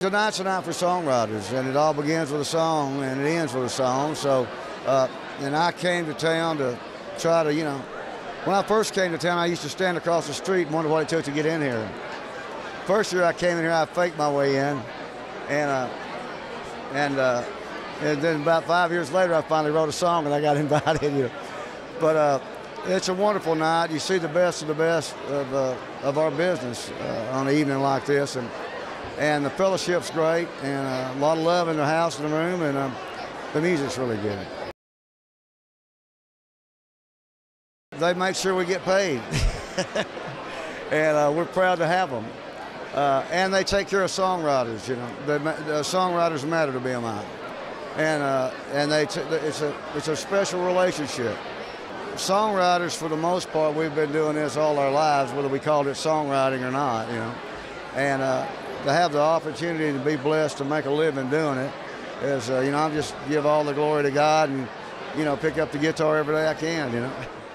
Tonight's a night for songwriters, and it all begins with a song and it ends with a song. So, uh, and I came to town to try to, you know, when I first came to town, I used to stand across the street and wonder what it took to get in here. First year I came in here, I faked my way in, and uh, and uh, and then about five years later, I finally wrote a song and I got invited. here. But uh, it's a wonderful night. You see the best of the best of uh, of our business uh, on an evening like this, and and the fellowship's great, and uh, a lot of love in the house, and the room, and um, the music's really good. They make sure we get paid, and uh, we're proud to have them. Uh, and they take care of songwriters. You know, the, songwriters matter to BMI, and uh, and they it's a it's a special relationship. Songwriters, for the most part, we've been doing this all our lives, whether we called it songwriting or not. You know, and uh, to have the opportunity to be blessed to make a living doing it is, uh, you know, I'm just give all the glory to God and, you know, pick up the guitar every day I can, you know.